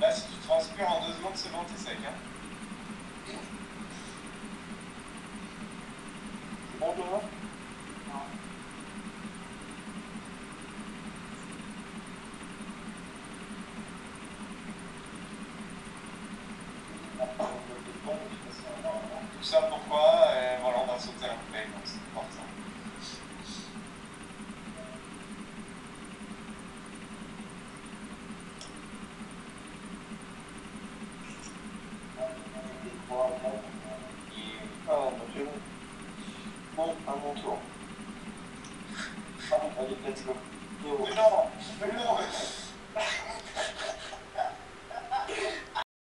Là, si tu transpires en deux secondes, c'est bon, t'es sec. Hein. Bon, Thomas Tout ça pourquoi Et voilà, on va sauter un play, donc c'est important bah, c'est bon. Bon, à mon tour. Allez, let's go. Mais non Mais non